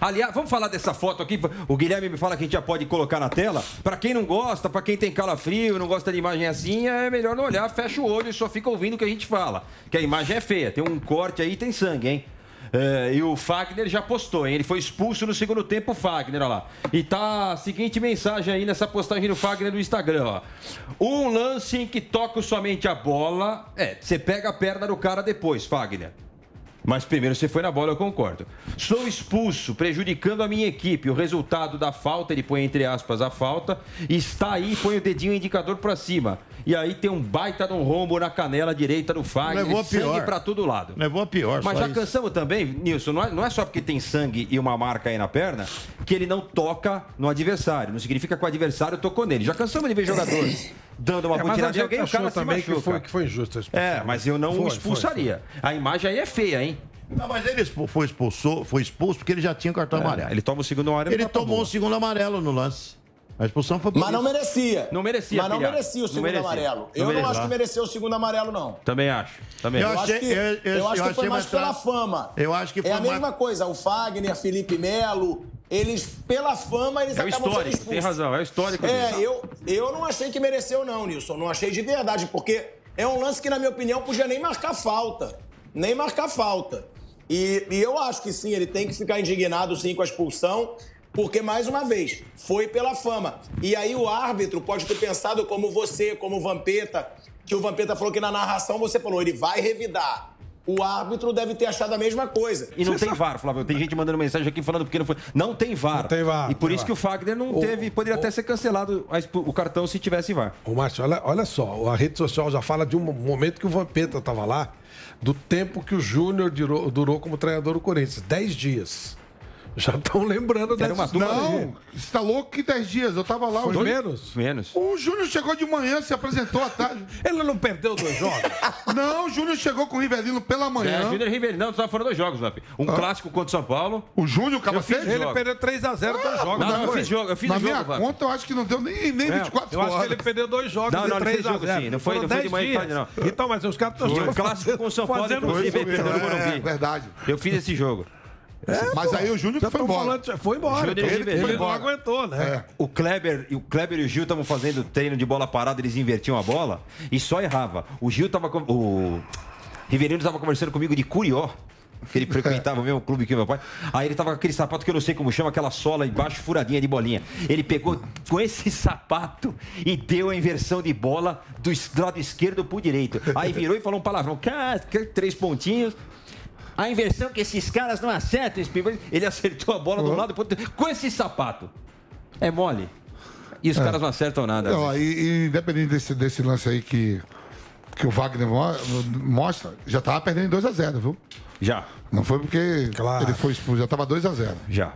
Aliás, vamos falar dessa foto aqui. O Guilherme me fala que a gente já pode colocar na tela. Pra quem não gosta, pra quem tem calafrio, não gosta de imagem assim, é melhor não olhar, fecha o olho e só fica ouvindo o que a gente fala. Que a imagem é feia. Tem um corte aí, tem sangue, hein? É, e o Fagner já postou, hein? Ele foi expulso no segundo tempo, o Fagner, olha lá. E tá a seguinte mensagem aí nessa postagem do Fagner no Instagram, ó. Um lance em que toco somente a bola. É, você pega a perna do cara depois, Fagner. Mas primeiro você foi na bola, eu concordo. Sou expulso, prejudicando a minha equipe. O resultado da falta, ele põe entre aspas a falta, está aí, põe o dedinho indicador para cima. E aí tem um baita de um rombo na canela direita do Fagner, Levou a sangue pior. para todo lado. Levou a pior. Mas já isso. cansamos também, Nilson, não é, não é só porque tem sangue e uma marca aí na perna que ele não toca no adversário. Não significa que o adversário tocou nele. Já cansamos de ver jogadores dando uma É, butinada em alguém e o cara se também que machuca. foi, que foi injusto a expulsão. É, mas eu não Foi, o foi, expulsaria. A imagem aí é feia, hein? Não, mas ele foi, expulsou, foi expulso porque ele já tinha o cartão amarelo. É, Ele toma o segundo amarelo. Ele tá tomou boa. o segundo amarelo no lance. A expulsão foi Mas não merecia. Não merecia, Mas não pilhar. merecia o Não segundo merecia. amarelo. Não Eu não merecia. acho que mereceu o segundo amarelo, não. Também acho. Também Eu Eu, acho. que, eu- eu- eu eu acho que achei foi mais mais pela tra- fama. Eu acho que foi É a mais- mesma coisa. O Fagner, Felipe Melo, eles, pela fama, eles É acabam sendo histórico, expulsos. tem razão, é histórico. É, eu, eu não achei que mereceu, não, Nilson. Não achei de verdade, porque é um lance que, na minha opinião, podia nem marcar falta. Nem marcar falta. E, e eu acho que sim, ele tem que ficar indignado, sim, com a expulsão. Porque, mais uma vez, foi pela fama. E aí o árbitro pode ter pensado como você, como o Vampeta, que o Vampeta falou que na narração você falou, ele vai revidar. O árbitro deve ter achado a mesma coisa. E não tem VAR, Flávio. Tem gente mandando mensagem aqui falando porque não foi. Não tem VAR. Não tem VAR, E por isso VAR. que o Fagner não O- teve. Poderia o- até ser cancelado o cartão se tivesse VAR. Ô, Márcio, olha, olha só, a rede social já fala de um momento que o Vampeta estava lá, do tempo que o Júnior durou, durou como treinador do Corinthians. Dez dias. Já estão lembrando Era uma dessa dupla Não, você tá louco que 10 dias? Eu tava lá. Foi o Júnior- menos? Menos. O Júnior chegou de manhã, se apresentou à tarde. Ele não perdeu dois jogos? Não, o Júnior chegou com o Rivelino pela É, manhã. Júnior Ribeiro. Não, tu tava falando dos jogos, Vamp. Um clássico contra o São Paulo. O Júnior, o Cabacete? Ele jogo. perdeu 3x0 dois jogos. Não, não não, eu fiz jogo, eu fiz Na jogo, minha Vamp. conta, eu acho que não deu nem, nem É, 24 eu acho horas. que ele perdeu dois jogos Não, de não, ele 3 fez a jogo 0. sim, não foi- Foram não foi de 10 manhã e tarde, não. Então, mas os caras estão um clássico com o São Paulo, inclusive, perdeu no É, Morumbi. verdade. Eu fiz esse jogo. Mas aí o Júnior que foi embora. falando, foi embora. Júnior Ele, Ribeiro. ele Foi não aguentou, né? É. O Kleber, e o Kleber e o Gil estavam fazendo treino de bola parada, eles invertiam a bola e só errava. O Gil tava com, o Riverino estava conversando comigo de Curió. Que ele frequentava o mesmo clube que meu pai. Aí ele tava com aquele sapato que eu não sei como chama, aquela sola embaixo, furadinha de bolinha. Ele pegou com esse sapato e deu a inversão de bola do lado esquerdo pro direito. Aí virou e falou um palavrão. Três pontinhos. A inversão que esses caras não acertam. Ele acertou a bola de um lado outro com esse sapato. É mole. E os caras não acertam nada. Não, e, e independente desse, desse lance aí que, que o Wagner mo- mostra, já tava perdendo 2x0, viu? Já, Não foi porque Claro. ele foi expulso, já tava 2x0. já.